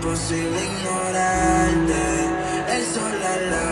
imposible ignorarte. El sol a la